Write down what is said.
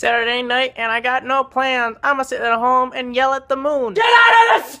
Saturday night and I got no plans. I'ma sit at home and yell at the moon. Get out of the!